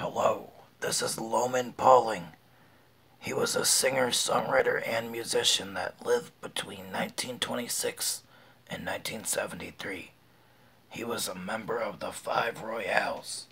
Hello, this is Lowman Pauling. He was a singer, songwriter, and musician that lived between 1926 and 1973. He was a member of the Five Royales.